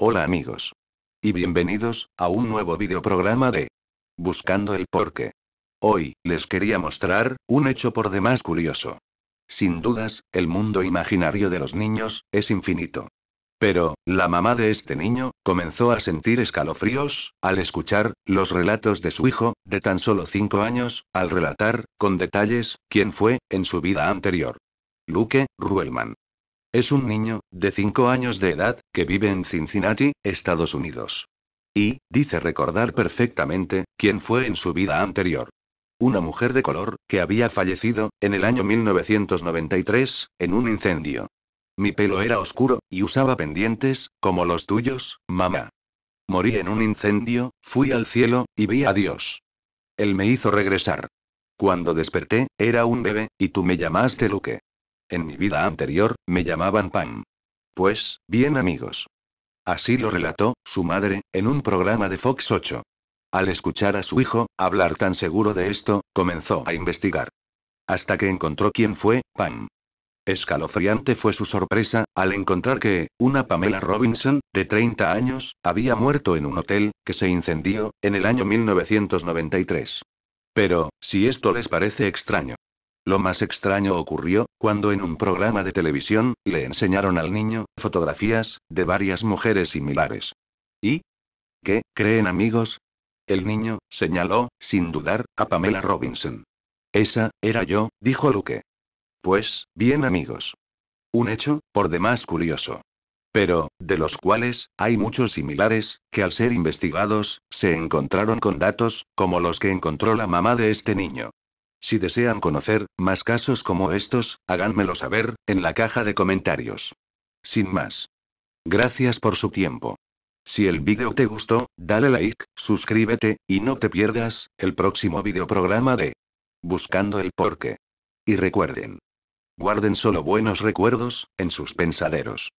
Hola amigos. Y bienvenidos, a un nuevo videoprograma de Buscando el Porqué. Hoy, les quería mostrar, un hecho por demás curioso. Sin dudas, el mundo imaginario de los niños, es infinito. Pero, la mamá de este niño, comenzó a sentir escalofríos, al escuchar, los relatos de su hijo, de tan solo cinco años, al relatar, con detalles, quién fue, en su vida anterior. Luke, Ruelman. Es un niño, de 5 años de edad, que vive en Cincinnati, Estados Unidos. Y, dice recordar perfectamente, quién fue en su vida anterior. Una mujer de color, que había fallecido, en el año 1993, en un incendio. Mi pelo era oscuro, y usaba pendientes, como los tuyos, mamá. Morí en un incendio, fui al cielo, y vi a Dios. Él me hizo regresar. Cuando desperté, era un bebé, y tú me llamaste Luke. En mi vida anterior, me llamaban Pam. Pues, bien amigos. Así lo relató, su madre, en un programa de Fox 8. Al escuchar a su hijo, hablar tan seguro de esto, comenzó a investigar. Hasta que encontró quién fue, Pam. Escalofriante fue su sorpresa, al encontrar que, una Pamela Robinson, de 30 años, había muerto en un hotel, que se incendió, en el año 1993. Pero, si esto les parece extraño, lo más extraño ocurrió, cuando en un programa de televisión, le enseñaron al niño, fotografías, de varias mujeres similares. ¿Y? ¿Qué, creen amigos? El niño, señaló, sin dudar, a Pamela Robinson. Esa, era yo, dijo Luke. Pues, bien amigos. Un hecho, por demás curioso. Pero, de los cuales, hay muchos similares, que al ser investigados, se encontraron con datos, como los que encontró la mamá de este niño. Si desean conocer más casos como estos, háganmelo saber, en la caja de comentarios. Sin más. Gracias por su tiempo. Si el vídeo te gustó, dale like, suscríbete, y no te pierdas, el próximo videoprograma de Buscando el Porqué. Y recuerden. Guarden solo buenos recuerdos, en sus pensaderos.